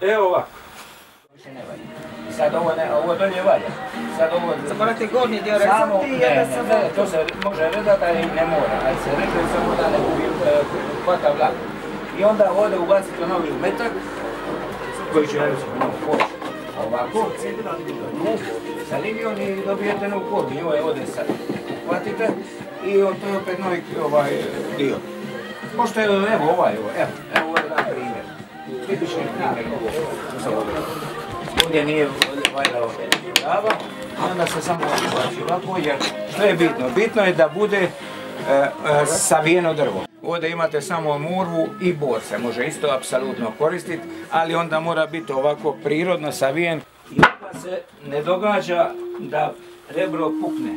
Evo ovako. Sad ovo, ne, ovo dolje valja. Sad ovo... Morate gornji dio Samo, rezati i ne, onda ne, samo... ne, to se može rezati, ali ne mora. Ali se reže samo da ne gubi e, hvata vlak. I onda ovdje ubacite novi metak, koji će poći ovako, sa linijom i dobijete novu kodu. I ovaj ovdje sad uhvatite i on to je opet novi ovaj dio. Možete, evo ovaj, evo, evo, evo ovaj primjer. Ovdje. Ovdje nije valjda prava, i onda se samo ubaci ovako, jer što je bitno? Bitno je da bude e, e, savijeno drvo. Ovdje imate samo murvu i bor se može isto apsolutno koristiti, ali onda mora biti ovako prirodno savijen. I onda se ne događa da rebro pukne.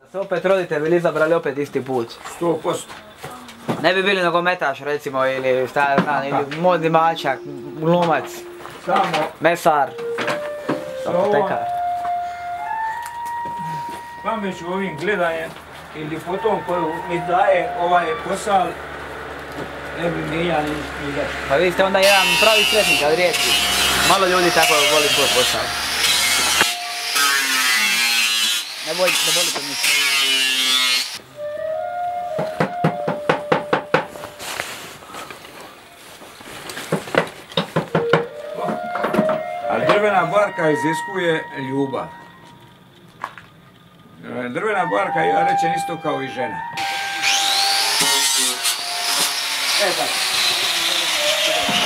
Da se opet rodite bili izabrali opet isti put. 100%. Ne bi bili nogometaš recimo ili šta ja znam, ili modni mačak, glumac, mesar, apotekar. pameću ovim gledanjem i ljepotom koju mi daje ovaj posao, ne bi mijenjali ni nešto. Pa vi ste onda jedan pravi sretnik, ali rijetki. Malo ljudi tako voli svoj posao. Ne boj, ne volite ništa. Ali drvena barka iziskuje ljubav. E, Drvena barka, ja rečem isto kao i žena. E tako.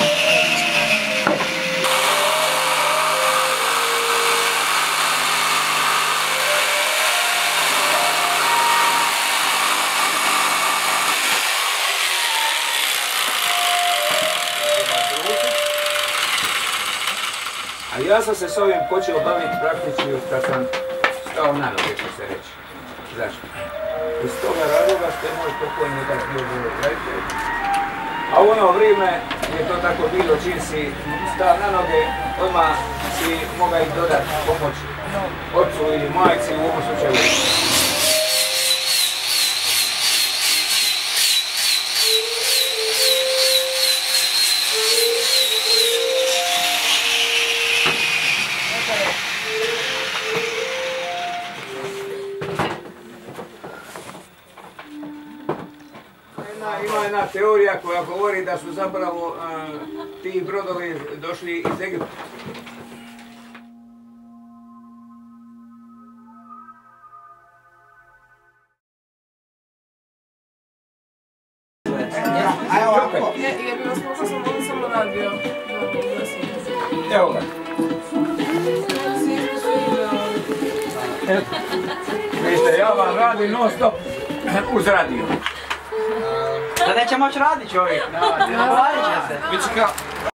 A ja sam se s ovim počeo baviti praktički kad sam stao na noge, što se reći. Zašto? Iz toga razloga što je moj pokojni da bio bilo. A u ono vrijeme je to tako bilo, čim si stao na noge, odmah si mogao i dodati pomoć ocu ili majci u ovom slučaju. Jedna, ima jedna teorija koja govori da su zapravo ti brodovi došli iz Egipta. Sam on samo radio. Evo ga. Vidite, ja vam radim non stop uz radio. Da neće moći radit čovjek. Radit će se.